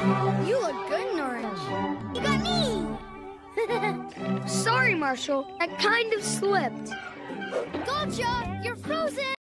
You look good in orange. You got me! Sorry, Marshall. I kind of slipped. Gotcha!